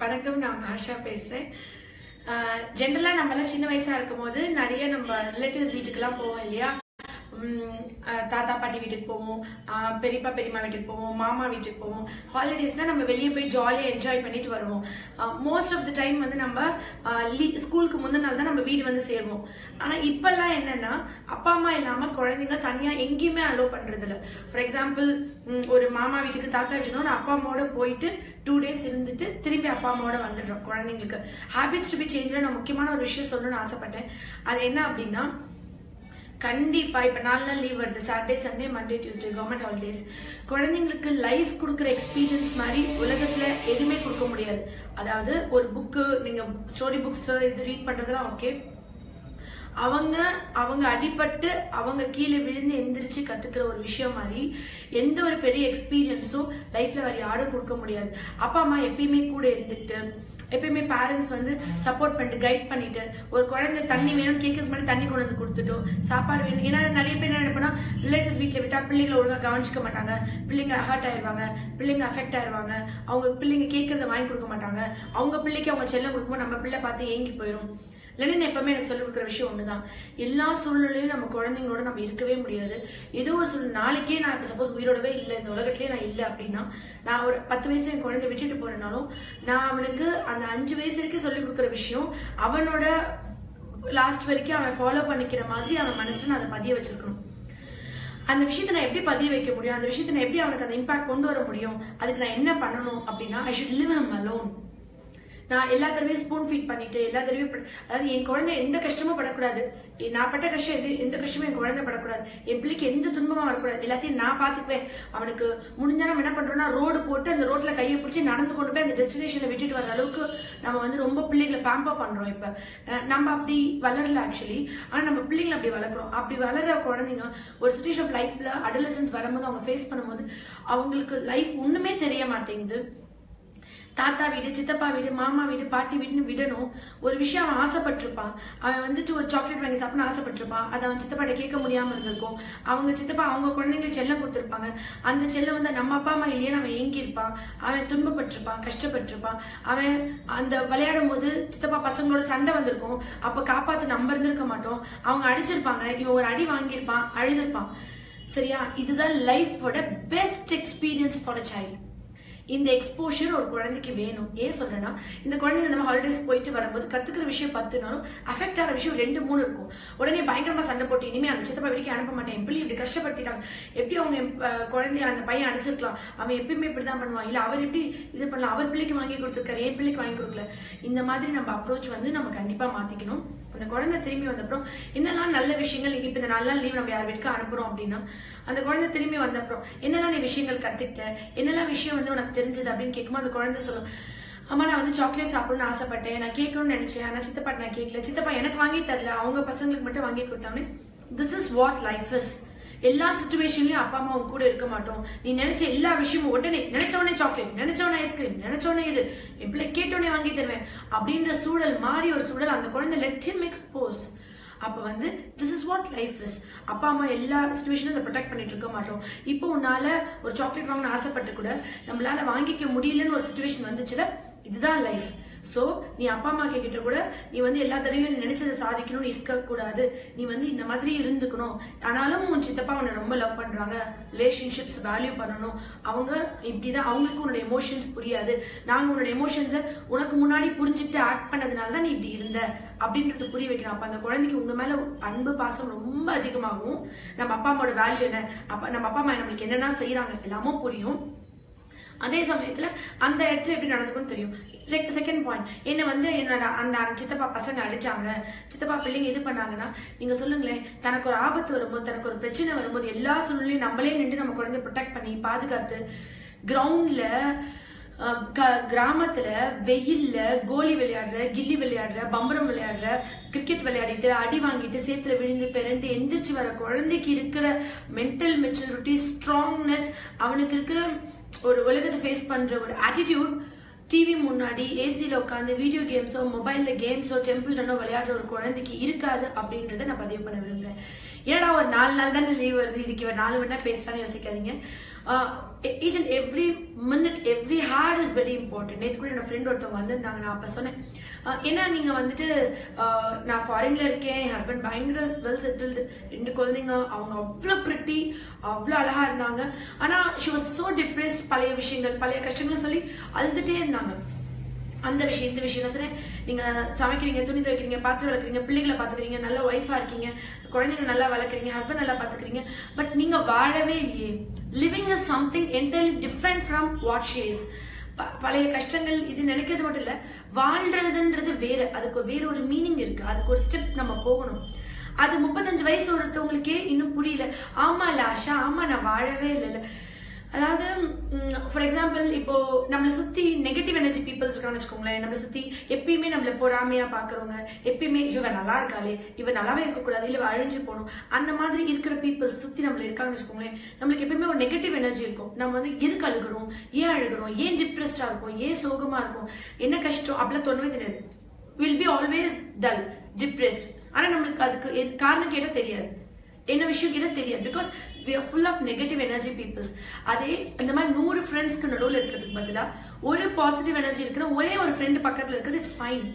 வணக்கம் நான் ஆஷா பேசுறேன். ஜென்ரலாக நம்மளாம் சின்ன வயசா இருக்கும்போது நிறைய நம்ம ரிலேட்டிவ்ஸ் வீட்டுக்கெல்லாம் போவோம் இல்லையா? தாத்தா பாட்டி வீட்டுக்கு போவோம். பெரியப்பா பெரியம்மா வீட்டுக்கு போவோம். மாமா வீட்டுக்கு போவோம். ஹாலிடேஸ்னா நம்ம வெளியே போய் ஜாலியாக என்ஜாய் பண்ணிட்டு வருவோம். மோஸ்ட் ஆஃப் த டைம் வந்து நம்ம லீ ஸ்கூலுக்கு முந்தின நாள் தான் நம்ம வீடு வந்து சேருவோம். ஆனால் இப்பெல்லாம் என்னன்னா அப்பா அம்மா இல்லாமல் குழந்தைங்க தனியாக எங்கேயுமே அலோவ் பண்ணுறதில்ல ஃபார் எக்ஸாம்பிள் ஒரு மாமா வீட்டுக்கு தாத்தா வீட்டுக்கு அப்பா அம்மாவோட போயிட்டு டூ டேஸ் இருந்துட்டு திரும்பி அப்பா அம்மாவோட வந்துடுறோம் குழந்தைங்களுக்கு. ஹேபிட்ஸ் டு பி சேஞ்சில் நான் முக்கியமான ஒரு விஷயம் சொல்லணும்னு ஆசைப்பட்டேன். அது என்ன அப்படின்னா கண்டிப்பா இப்ப நாலு நாள் லீவ் வருது. Saturday Sunday Monday Tuesday government holidays குழந்தைங்களுக்கு லைஃப் கொடுக்குற எக்ஸ்பீரியன்ஸ் மாதிரி உலகத்துல எதுவுமே கொடுக்க முடியாது. அதாவது ஒரு புக்கு நீங்க ஸ்டோரி புக்ஸ் இது ரீட் பண்றதெல்லாம் ஓகே அவங்க அவங்க அடிபட்டு அவங்க கீழே விழுந்து எந்திரிச்சு கத்துக்கிற ஒரு விஷயம் மாதிரி எந்த ஒரு பெரிய எக்ஸ்பீரியன்ஸும் லைஃப்ல வேற யாரும் கொடுக்க முடியாது. அப்பா அம்மா எப்பயுமே கூட இருந்துட்டு எப்பயுமே பேரண்ட்ஸ் வந்து சப்போர்ட் பண்ணிட்டு கைட் பண்ணிட்டு ஒரு குழந்தை தண்ணி வேணும்னு கேட்கறதுக்கு முன்னாடி தண்ணி கொண்டு வந்து கொடுத்துட்டோம் சாப்பாடு வேணும். ஏன்னா நிறைய பேர் என்ன நினைப்போம்னா ரிலேட்டிவ்ஸ் வீட்டில் விட்டால் பிள்ளைங்களை ஒழுங்காக கவனிச்சிக்க மாட்டாங்க. பிள்ளைங்க ஹர்ட் ஆயிருவாங்க. பிள்ளைங்க அஃபெக்ட் ஆயிடுவாங்க அவங்க பிள்ளைங்க கேட்கறத வாங்கி கொடுக்க மாட்டாங்க. அவங்க பிள்ளைக்கு அவங்க செல்லம் கொடுக்கும்போது நம்ம பிள்ளை பார்த்து ஏங்கி போயிடும் இல்லைன்னு எப்பவுமே எனக்கு சொல்லிக் கொடுக்குற விஷயம் ஒண்ணுதான். எல்லா சூழ்நிலையும் நம்ம குழந்தைங்களோட நம்ம இருக்கவே முடியாது. ஏதோ ஒரு சூழ்நிலை நாளைக்கே நான் இப்போ சப்போஸ் உயிரோடவே இல்லை இந்த உலகத்திலேயே நான் இல்லை அப்படின்னா நான் ஒரு பத்து வயசுல என் குழந்தை விட்டுட்டு போறேனாலும் நான் அவனுக்கு அந்த அஞ்சு வயசு வரைக்கும் சொல்லிக் கொடுக்குற விஷயம் அவனோட லாஸ்ட் வரைக்கும் அவன் ஃபாலோ பண்ணிக்கிற மாதிரி அவன் மனசுல நான் அதை பதிய வச்சிருக்கணும். அந்த விஷயத்தை நான் எப்படி பதிய வைக்க முடியும்? அந்த விஷயத்தை நான் எப்படி அவனுக்கு அந்த இம்பாக்ட் கொண்டு வர முடியும்? அதுக்கு நான் என்ன பண்ணணும் அப்படின்னா I should leave him alone நான் எல்லா தடவையும் ஸ்பூன் ஃபீட் பண்ணிட்டு எல்லா தடவையும் அதாவது என் குழந்தை எந்த கஷ்டமும் படக்கூடாது. நான் பட்ட கஷ்டம் எது எந்த கஷ்டமும் என் குழந்தை படக்கூடாது. என் பிள்ளைக்கு எந்த துன்பமும் வரக்கூடாது. எல்லாத்தையும் நான் பார்த்துக்குவேன். அவனுக்கு முடிஞ்சா நம்ம என்ன பண்றோம்னா ரோடு போட்டு அந்த ரோட்ல கையை பிடிச்சி நடந்து கொண்டு போய் அந்த டெஸ்டினேஷன்ல விட்டுட்டு வர அளவுக்கு நம்ம வந்து ரொம்ப பிள்ளைகளை பேம்பர் பண்றோம் இப்ப. நம்ம அப்படி வளரல ஆக்சுவலி ஆனா நம்ம பிள்ளைங்களை அப்படி வளர்க்குறோம். அப்படி வளர குழந்தைங்க ஒரு சுச்சுவேஷன் ஆஃப் லைஃப்ல அடலசன்ஸ் வரும்போது அவங்க ஃபேஸ் பண்ணும்போது அவங்களுக்கு லைஃப் ஒண்ணுமே தெரிய மாட்டேங்குது. தாத்தா வீடு சித்தப்பா வீடு மாமா வீடு பாட்டி வீடுன்னு விடணும். ஒரு விஷயம் அவன் ஆசைப்பட்டிருப்பான். அவன் வந்துட்டு ஒரு சாக்லேட் வாங்கி சாப்பிடணும் ஆசைப்பட்டிருப்பான். அதை அவன் சித்தப்பாட்ட கேட்க முடியாம இருந்திருக்கும். அவங்க சித்தப்பா அவங்க குழந்தைங்களுக்கு செல்லம் கொடுத்துருப்பாங்க. அந்த செல்லம் வந்து நம்ம அப்பா அம்மா இல்லையே அவன் ஏங்கியிருப்பான். அவன் துன்பப்பட்டிருப்பான் கஷ்டப்பட்டிருப்பான். அவன் அந்த விளையாடும் போது சித்தப்பா பசங்களோட சண்டை வந்திருக்கும். அப்போ காப்பாற்ற நம்ம இருந்திருக்க மாட்டோம். அவங்க அடிச்சிருப்பாங்க. இவன் ஒரு அடி வாங்கியிருப்பான் அழுதிருப்பான். சரியா? இதுதான் லைஃபோட best experience for a child இந்த எக்ஸ்போஷர் ஒரு குழந்தைக்கு வேணும். ஏன் சொல்றேன்னா இந்த குழந்தைங்க நம்ம ஹாலிடேஸ் போயிட்டு வரும்போது கத்துக்கிற விஷயம் பத்துனாலும் அஃபெக்ட் ஆகிற விஷயம் ரெண்டு மூணு இருக்கும். உடனே பயங்கரமா சண்டை போட்டு இனிமே அந்த சித்தப்பா வீட்டுக்கு அனுப்ப மாட்டேன். எப்படி இப்படி கஷ்டப்படுத்திட்டாங்க. எப்படி அவங்க குழந்தைய அந்த பையன் அடிச்சிருக்கலாம்? அவன் எப்பயுமே இப்படிதான் பண்ணுவான். இல்ல அவர் எப்படி இது பண்ணலாம்? அவர் பிள்ளைக்கு வாங்கி கொடுத்துருக்காரு என் பிள்ளைக்கு வாங்கி கொடுக்கல. இந்த மாதிரி நம்ம அப்ரோச் வந்து நம்ம கண்டிப்பா மாத்திக்கணும். அந்த குழந்தை திரும்பி வந்தப்புறம் என்னெல்லாம் நல்ல விஷயங்கள் நீங்க இப்ப இந்த நாலு நாள் லீவ் நம்ம யார் வீட்டுக்கு அனுப்புறோம்? அப்படின்னா அந்த குழந்தை திரும்பி வந்தப்புறம் என்னெல்லாம் நீ விஷயங்கள் கத்துக்கிட்ட? என்னெல்லாம் விஷயம் வந்து உனக்கு தெரிஞ்சது? அப்படின்னு கேட்கும்போது அந்த குழந்தை சொல்லும் அம்மா நான் வந்து சாக்லேட் சாப்பிடணும்னு ஆசைப்பட்டேன். நான் கேட்கணும்னு நினைச்சேன். ஆனா சித்தப்பா நான் கேட்கல. சித்தப்பா எனக்கு வாங்கி தரல. அவங்க பசங்களுக்கு மட்டும் வாங்கி கொடுத்தாங்க this is what life is எல்லா சுச்சுவேஷன்லயும் அப்பா அம்மா கூட இருக்க மாட்டோம். நீ நினைச்ச எல்லா விஷயமும் உடனே நினைச்சவனே சாக்லேட் நினைச்சவனே ஐஸ்கிரீம் நினைச்சவனே இது என் பிள்ளை கேட்டோடனே வாங்கி தருவேன். அப்படின்ற சூழல் மாறி ஒரு சூழல் அந்த குழந்தை லெட் ஹிம் எக்ஸ்போஸ் அப்ப வந்து this is what life is அப்பா அம்மா எல்லா சுச்சுவேஷனும் அதை ப்ரொடெக்ட் பண்ணிட்டு இருக்க மாட்டோம். இப்போ உன்னால ஒரு சாக்லேட் வாங்கணும்னு ஆசைப்பட்டு கூட நம்மளால வாங்கிக்க முடியலன்னு ஒரு சுச்சுவேஷன் வந்துச்சுல இதுதான் லைஃப் ஸோ நீ அப்பா அம்மா கிட்ட கூட நீ வந்து எல்லா தடவையும் நினைச்சதை சாதிக்கணும்னு இருக்கக்கூடாது. நீ வந்து இந்த மாதிரி இருந்துக்கணும். ஆனாலும் உன் சித்தப்பா உன்னை ரொம்ப லவ் பண்றாங்க. ரிலேஷன்ஷிப்ஸ் வேல்யூ பண்ணணும். அவங்க இப்படிதான் அவங்களுக்கு உன்னோட எமோஷன்ஸ் புரியாது. நாங்கள் உன்னோட எமோஷன்ஸை உனக்கு முன்னாடி புரிஞ்சுட்டு ஆக்ட் பண்ணதுனால தான் நீ இப்படி இருந்த. அப்படின்றது புரிய வைக்கணும். அப்போ அந்த குழந்தைக்கு உங்கள் மேலே அன்பு பாசம் ரொம்ப அதிகமாகும். நம்ம அப்பா அம்மாவோட வேல்யூ என்ன? அப்போ நம்ம அப்பா அம்மா நம்மளுக்கு என்னென்ன செய்கிறாங்க எல்லாமும் புரியும். அதே சமயத்துல அந்த இடத்துல எப்படி நடந்துக்கும்னு தெரியும். செகண்ட் பாயிண்ட் என்ன வந்து என்னோட அந்த சித்தப்பா பசங்க அடிச்சாங்க. சித்தப்பா பிள்ளைங்க இது பண்ணாங்கன்னா நீங்க சொல்லுங்களேன் தனக்கு ஒரு ஆபத்து வரும்போது தனக்கு ஒரு பிரச்சனை வரும்போது எல்லா சூழ்நிலையும் நம்மளே நின்று நம்ம குழந்தைய ப்ரொடெக்ட் பண்ணி பாதுகாத்து கிரவுண்ட்ல க- கிராமத்துல வெயில்ல கோலி விளையாடுற கில்லி விளையாடுற பம்பரம் விளையாடுற கிரிக்கெட் விளையாடிட்டு அடி வாங்கிட்டு சேத்துல விழுந்து பிறண்டு எந்திரிச்சு வர குழந்தைக்கு இருக்கிற மென்டல் மெச்சூரிட்டி ஸ்ட்ராங்னஸ் அவனுக்கு இருக்கிற ஒரு உலகத்தை ஃபேஸ் பண்ற ஒரு ஆட்டிடியூட் டிவி முன்னாடி ஏசியில் உட்காந்து வீடியோ கேம்ஸோ மொபைலில் கேம்ஸோ டெம்பிள் ரன்னோ விளையாடுற ஒரு குழந்தைக்கு இருக்காது அப்படின்றத நான் பதிவு பண்ண விரும்புகிறேன் ஏன்னா ஒரு நாலு நாள் தானே லீவ் வருது இதுக்கு இவன் நாலு மணி நேரம் பேசுறான்னு யோசிக்காதீங்க. Each and every minute every heart is very important நேற்று கூட என்னோட ஃப்ரெண்ட் ஒருத்தவங்க வந்திருந்தாங்க நான் அப்போ சொன்னேன் ஏன்னா நீங்கள் வந்துட்டு நான் ஃபாரின்ல இருக்கேன் என் ஹஸ்பண்ட் பயங்கர வெல் செட்டில்டு ரெண்டு குழந்தைங்க அவங்க அவ்வளோ பிரிட்டி அவ்வளோ அழகாக இருந்தாங்க. ஆனால் ஷி வாஸ் சோ டிப்ரெஸ்ட் பழைய விஷயங்கள் பழைய கஷ்டங்களை சொல்லி அழுதுகிட்டே இருந்தாங்க. அந்த விஷயம் இந்த விஷயம். சரி சொன்னேன் சமைக்கிறீங்க துணி துவைக்கிறீங்க பாத்திரம் வளர்க்குறீங்க பிள்ளைகளை பார்த்துக்கிறீங்க நல்ல ஒய்ஃபாக இருக்கீங்க குழந்தைங்க நல்லா வளர்க்குறீங்க ஹஸ்பண்ட் நல்லா பார்த்துக்கிறீங்க பட் நீங்கள் வாழவே இல்லையே. Living is something entirely different from what she is பழைய கஷ்டங்கள் இது நினைக்கிறது மட்டும் இல்ல வாழ்றதுன்றது வேற. அதுக்கு வேற ஒரு மீனிங் இருக்கு. அதுக்கு ஒரு ஸ்டெப் நம்ம போகணும். அது முப்பத்தஞ்சு வயசு ஒருத்தவங்களுக்கே இன்னும் புரியல. ஆமா இல்ல ஆஷா ஆமா நான் வாழவே இல்லைல்ல அதாவது ஃபார் எக்ஸாம்பிள் இப்போ நம்மளை சுத்தி நெகட்டிவ் எனர்ஜி பீப்புள்ஸ் இருக்கான்னு வச்சுக்கோங்களேன். நம்மளை சுத்தி எப்பயுமே நம்மள பொறாமையா பாக்குறவங்க எப்பயுமே இவங்க நல்லா இருக்காளே இவ நல்லாவே இருக்கக்கூடாது இல்ல அழிஞ்சு போகணும். அந்த மாதிரி இருக்கிற பீப்புள்ஸ் சுத்தி நம்மள இருக்காங்கன்னு வச்சுக்கோங்களேன். நம்மளுக்கு எப்பயுமே ஒரு நெகட்டிவ் எனர்ஜி இருக்கும். நம்ம வந்து எதுக்கு அழுகிறோம்? ஏன் அழுகிறோம்? ஏன் டிப்ரெஸ்டா இருக்கும்? ஏன் சோகமா இருக்கும்? என்ன கஷ்டம்? அப்படிலாம் தோணவே தெரியாது. Will be always dull depressed ஆனா நம்மளுக்கு அதுக்கு காரணம் கேட்டால் தெரியாது. என்ன விஷயம் கேட்டால் தெரியாது. Because we are full of negative energy peoples அதே இந்த மாதிரி நூறு ஃப்ரெண்ட்ஸ்க்கு நடுவில் இருக்கிறதுக்கு பதிலாக ஒரு பாசிட்டிவ் எனர்ஜி இருக்கிற ஒரே ஒரு ஃப்ரெண்டு பக்கத்தில் இருக்கிறது இட்ஸ் ஃபைன்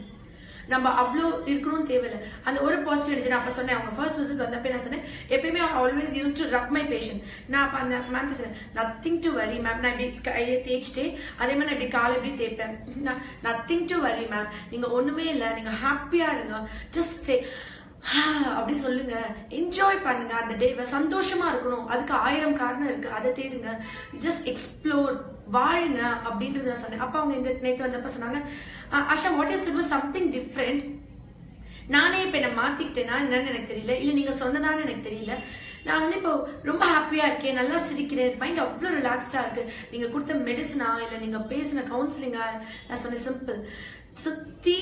நம்ம அவ்வளோ இருக்கணும்னு தேவையில்லை. அந்த ஒரு பாசிட்டிவ் எனர்ஜி நான் அப்போ சொன்னேன் அவங்க ஃபர்ஸ்ட் விசிட் வந்தப்ப நான் சொன்னேன் எப்பயுமே always use to rub my passion நான் அப்போ அந்த மேம் பேசுறேன் நத்திங் டு வரி மேம் நான் இப்படி கையை தேய்ச்சிட்டு அதே மாதிரி நான் இப்படி காலை இப்படி தேய்ப்பேன். நான் நத்திங் டு வரி மேம் நீங்கள் ஒன்றுமே இல்லை. நீங்கள் ஹாப்பியாக இருங்க. ஜஸ்ட் சே அப்படி சொல்லுங்க. என்ஜாய் பண்ணுங்க. அந்த டே சந்தோஷமா இருக்கணும். அதுக்கு ஆயிரம் காரணம் இருக்கு. அதை தேடுங்க. ஜஸ்ட் எக்ஸ்ப்ளோர் வாழுங்க அப்படின்றது நான் சொன்னேன். அப்ப அவங்க இந்த நேற்று வந்தப்ப சொன்னாங்க Asha Asha what is it something different நானே இப்ப என்ன மாத்திக்கிட்டேனா என்னன்னு எனக்கு தெரியல. இல்ல நீங்க சொன்னதான்னு எனக்கு தெரியல. நான் வந்து இப்போ ரொம்ப ஹாப்பியா இருக்கேன். நல்லா சிரிக்கிறேன். மைண்ட் அவ்வளோ ரிலாக்ஸ்டா இருக்கு. நீங்க கொடுத்த மெடிசனா இல்ல நீங்க பேசின கவுன்சிலிங்கா நான் சொன்னேன் சிம்பிள் சுத்தி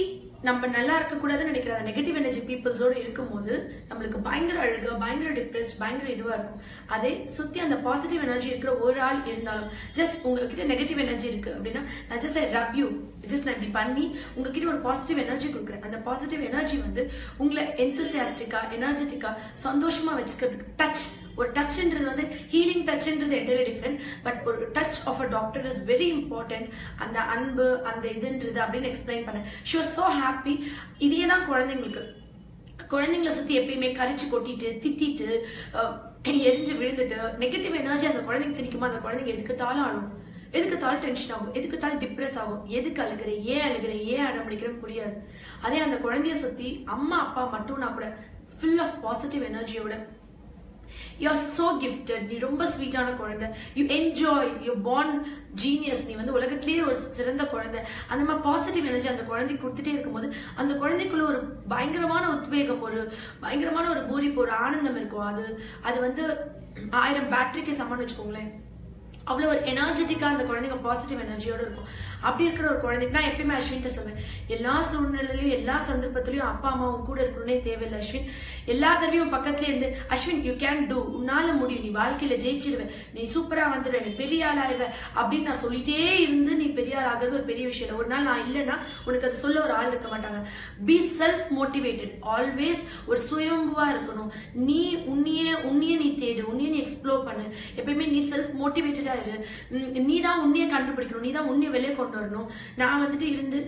நம்ம நல்லா இருக்கக்கூடாதுன்னு நினைக்கிற அந்த நெகட்டிவ் எனர்ஜி பீப்புள்ஸோடு இருக்கும்போது நம்மளுக்கு பயங்கர அழுக பயங்கர டிப்ரெஸ்ட் பயங்கர இதுவாக இருக்கும். அதே சுற்றி அந்த பாசிட்டிவ் எனர்ஜி இருக்கிற ஒரு ஆள் இருந்தாலும் ஜஸ்ட் உங்ககிட்ட நெகட்டிவ் எனர்ஜி இருக்கு அப்படின்னா நான் just I rub you just நான் இப்படி பண்ணி உங்ககிட்ட ஒரு பாசிட்டிவ் எனர்ஜி கொடுக்குறேன். அந்த பாசிட்டிவ் எனர்ஜி வந்து உங்களை எந்தூசியாஸ்டிக்கா எனர்ஜெட்டிக்காக சந்தோஷமாக வச்சுக்கிறதுக்கு டச் ஒரு டச்ன்றது வந்து ஹீலிங் டச்ன்றது என்டையர்லி டிஃப்ரெண்ட் பட் ஒரு touch of a doctor is very important அந்த அன்பு அந்த இதுன்றது அப்படின்னு எக்ஸ்பிளைன் பண்ணேன் ஷி வாஸ் சோ ஹாப்பி இதே தான் குழந்தைங்களுக்கு குழந்தைங்களை சுத்தி எப்பயுமே கரிச்சு கொட்டிட்டு திட்டிட்டு எரிஞ்சு விழுந்துட்டு நெகட்டிவ் எனர்ஜி அந்த குழந்தைங்க திணிக்குமா அந்த குழந்தைங்க எதுக்குத்தாலும் தாளும் ஆடும் டென்ஷன் ஆகும். எதுக்குத்தாலும் டிப்ரெஸ் ஆகும். எதுக்கு அழுகிற ஏன் அழுகிற ஏன் அடம் பிடிக்கிறேன் புரியாது. அதே அந்த குழந்தைய சுத்தி அம்மா அப்பா மட்டும்னா கூட ஃபுல் ஆஃப் பாசிட்டிவ் எனர்ஜியோட யூ ஆர் சோ கிஃப்டட் நீ ரொம்ப ஸ்வீட்டான குழந்தை. You enjoy you born genius நீ வந்து உலகத்திலேயே ஒரு சிறந்த குழந்தை. அந்த மாதிரி பாசிட்டிவ் எனர்ஜி அந்த குழந்தைக்கு கொடுத்துட்டே இருக்கும்போது அந்த குழந்தைக்குள்ள ஒரு பயங்கரமான உத்வேகம் ஒரு பயங்கரமான ஒரு பூரிப்பு ஒரு ஆனந்தம் இருக்கும். அது அது வந்து ஆயிரம் பேட்டரிக்கு சமம்னு வச்சுக்கோங்களேன். அவ்வளோ ஒரு எனர்ஜெட்டிக்காக அந்த குழந்தைங்க பாசிட்டிவ் எனர்ஜியோடு இருக்கும். அப்படி இருக்கிற ஒரு குழந்தைக்கு நான் எப்பயுமே அஸ்வின்ட்டு சொல்வேன் எல்லா சூழ்நிலையிலையும் எல்லா சந்தர்ப்பத்திலையும் அப்பா அம்மாவும் கூட இருக்கணும்னே தேவையில்லை அஸ்வின். எல்லா தடவையும் பக்கத்துலேயே இருந்து அஸ்வின் யூ கேன் டூ உன்னால முடியும். நீ வாழ்க்கையில் ஜெயிச்சிருவேன் நீ சூப்பராக வந்துடுவ நீ பெரிய ஆள் ஆயிடுவ அப்படின்னு நான் சொல்லிட்டே இருந்து நீ பெரிய ஆள் ஆகிறது ஒரு பெரிய விஷயம் இல்லை. ஒரு நாள் நான் இல்லைன்னா உனக்கு அது சொல்ல ஒரு ஆள் இருக்க மாட்டாங்க. பி செல்ஃப் மோட்டிவேட்டட் ஆல்வேஸ் ஒரு சுயம்புவாக இருக்கணும். நீ உன்னையே உன்னையே நீ தேடு. உன்னையே நீ எக்ஸ்ப்ளோர் பண்ணு. எப்பயுமே நீ செல்ஃப் மோட்டிவேட்டடாக இரு நீ தான் உன்னைய கண்டுபிடிக்கணும். நீ தான் உன்னைய வெளியே கொண்டு வரணும். நான் வந்துட்டு இருந்து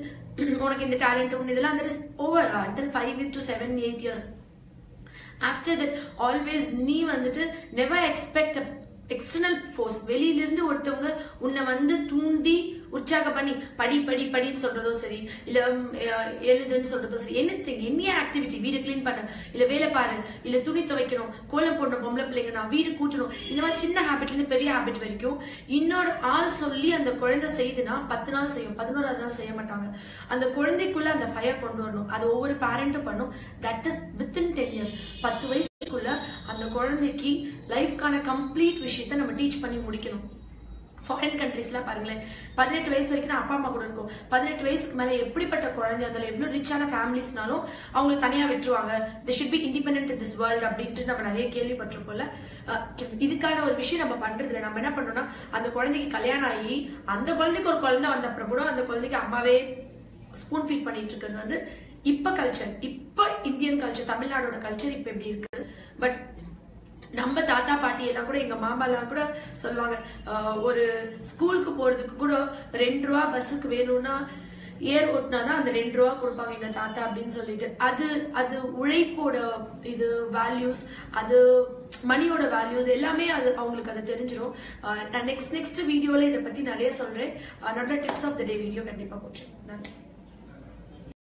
உனக்கு இந்த டேலண்ட் ஒன்று இதெல்லாம் வந்துட்டு over until five to seven eight years after that always நீ வந்துட்டு நெவர் எக்ஸ்பெக்ட் எக்ஸ்டர்னல் ஃபோர்ஸ் வெளியிலிருந்து ஒருத்தவங்க உன்னை வந்து தூண்டி உற்சாகம் பண்ணி படி படி படின்னு சொல்றதோ சரி இல்ல எழுதுன்னு சொல்றதோ சரி என்ன திங் என்ன ஆக்டிவிட்டி வீடு க்ளீன் பண்ண இல்ல வேலை பாரு இல்ல துணி துவைக்கணும் கோலம் போடணும் பொம்பளை பிள்ளைங்க நான் வீடு கூட்டணும் இந்த மாதிரி சின்ன ஹேபிட்ல இருந்து பெரிய ஹேபிட் வரைக்கும் இன்னொரு ஆள் சொல்லி அந்த குழந்தை செய்யுதுன்னா பத்து நாள் செய்யும் பதினோராவது நாள் செய்ய மாட்டாங்க. அந்த குழந்தைக்குள்ள அந்த ஃபயர் கொண்டு வரணும். அது ஒவ்வொரு பேரண்ட்டும் பண்ணும். That is within ten years பத்து வயசுக்குள்ள அந்த குழந்தைக்கு லைஃப்க்கான கம்ப்ளீட் விஷயத்தை நம்ம டீச் பண்ணி முடிக்கணும். ஃபாரின் கண்ட்ரீஸ்லாம் பாருங்களேன். பதினெட்டு வயசு வரைக்கும் நான் அப்பா அம்மா கூட இருக்கும். பதினெட்டு வயசுக்கு மேலே எப்படிப்பட்ட குழந்தை அதில் எவ்வளோ ரிச்சான ஃபேமிலிஸ்னாலும் அவங்களை தனியாக விட்டுருவாங்க. The should be independent this world அப்படின்ட்டு நம்ம நிறைய கேள்விப்பட்டிருப்போம்ல. இதுக்கான ஒரு விஷயம் நம்ம பண்ணுறதுல நம்ம என்ன பண்ணோம்னா அந்த குழந்தைக்கு கல்யாணம் ஆகி அந்த குழந்தைக்கு ஒரு குழந்தை வந்த அப்புறம் கூட அந்த குழந்தைக்கு அம்மாவே ஸ்பூன் ஃபீட் பண்ணிட்டு இருக்கிறது வந்து இப்போ கல்ச்சர் இப்போ இந்தியன் கல்ச்சர் தமிழ்நாடோட கல்ச்சர் இப்போ எப்படி இருக்கு? பட் நம்ம தாத்தா பாட்டி எல்லாம் கூட எங்க மாமாலாம் கூட சொல்லுவாங்க ஒரு ஸ்கூலுக்கு போறதுக்கு கூட ரெண்டு ரூபா பஸ்ஸுக்கு வேணும்னா ஏர் ஓட்டினாதான் அந்த ரெண்டு ரூபா கொடுப்பாங்க எங்க தாத்தா அப்படின்னு சொல்லிட்டு. அது அது உழைப்போட இது வேல்யூஸ் அது மணியோட வேல்யூஸ் எல்லாமே அது அவங்களுக்கு அது தெரிஞ்சிடும் நான் நெக்ஸ்ட் நெக்ஸ்ட் வீடியோல இதை பத்தி நிறைய சொல்றேன். நல்ல tips of the day video கண்டிப்பா போட்டுருக்கேன். நன்றி.